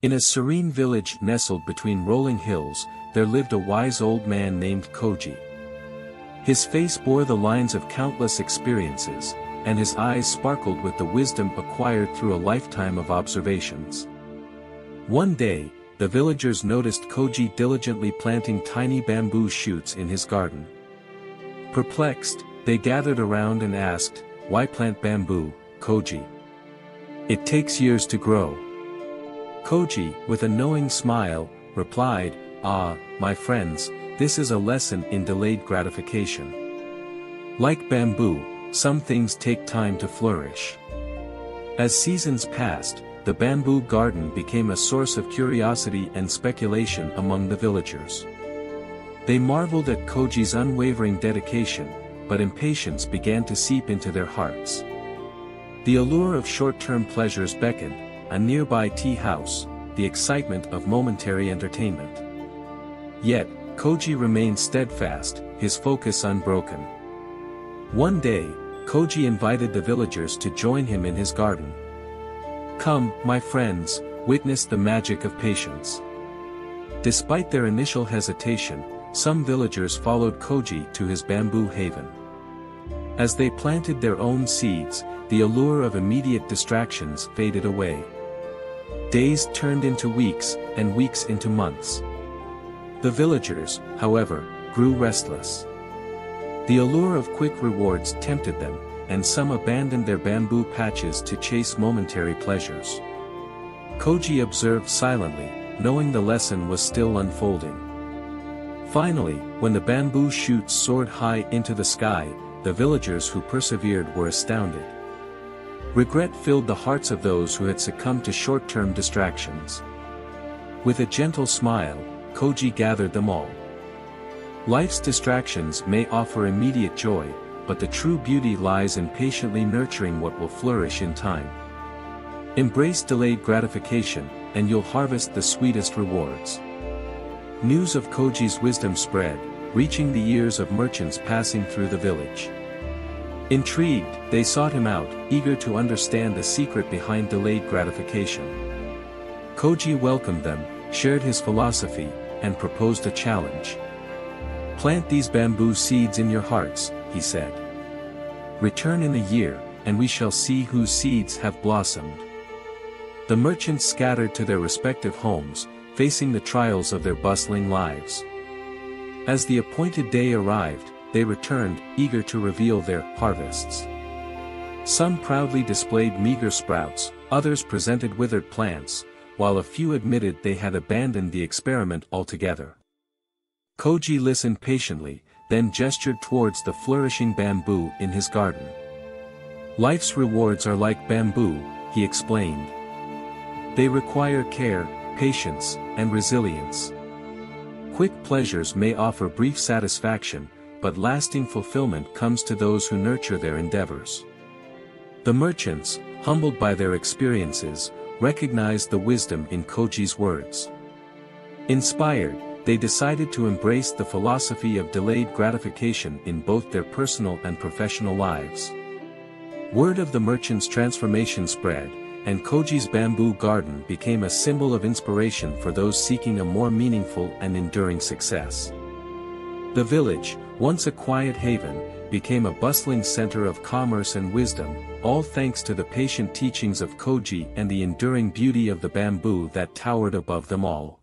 In a serene village nestled between rolling hills, there lived a wise old man named Koji. His face bore the lines of countless experiences, and his eyes sparkled with the wisdom acquired through a lifetime of observations. One day, the villagers noticed Koji diligently planting tiny bamboo shoots in his garden. Perplexed, they gathered around and asked, why plant bamboo, Koji? It takes years to grow. Koji, with a knowing smile, replied, Ah, my friends, this is a lesson in delayed gratification. Like bamboo, some things take time to flourish. As seasons passed, the bamboo garden became a source of curiosity and speculation among the villagers. They marveled at Koji's unwavering dedication, but impatience began to seep into their hearts. The allure of short-term pleasures beckoned, a nearby tea house, the excitement of momentary entertainment. Yet, Koji remained steadfast, his focus unbroken. One day, Koji invited the villagers to join him in his garden. Come, my friends, witness the magic of patience. Despite their initial hesitation, some villagers followed Koji to his bamboo haven. As they planted their own seeds, the allure of immediate distractions faded away. Days turned into weeks, and weeks into months. The villagers, however, grew restless. The allure of quick rewards tempted them, and some abandoned their bamboo patches to chase momentary pleasures. Koji observed silently, knowing the lesson was still unfolding. Finally, when the bamboo shoots soared high into the sky, the villagers who persevered were astounded. Regret filled the hearts of those who had succumbed to short-term distractions. With a gentle smile, Koji gathered them all. Life's distractions may offer immediate joy, but the true beauty lies in patiently nurturing what will flourish in time. Embrace delayed gratification, and you'll harvest the sweetest rewards. News of Koji's wisdom spread, reaching the ears of merchants passing through the village. Intrigued, they sought him out, eager to understand the secret behind delayed gratification. Koji welcomed them, shared his philosophy, and proposed a challenge. Plant these bamboo seeds in your hearts, he said. Return in a year, and we shall see whose seeds have blossomed. The merchants scattered to their respective homes, facing the trials of their bustling lives. As the appointed day arrived, they returned, eager to reveal their harvests. Some proudly displayed meager sprouts, others presented withered plants, while a few admitted they had abandoned the experiment altogether. Koji listened patiently, then gestured towards the flourishing bamboo in his garden. Life's rewards are like bamboo, he explained. They require care, patience, and resilience. Quick pleasures may offer brief satisfaction, but lasting fulfillment comes to those who nurture their endeavors. The merchants, humbled by their experiences, recognized the wisdom in Koji's words. Inspired, they decided to embrace the philosophy of delayed gratification in both their personal and professional lives. Word of the merchant's transformation spread, and Koji's bamboo garden became a symbol of inspiration for those seeking a more meaningful and enduring success. The village, once a quiet haven, became a bustling center of commerce and wisdom, all thanks to the patient teachings of Koji and the enduring beauty of the bamboo that towered above them all.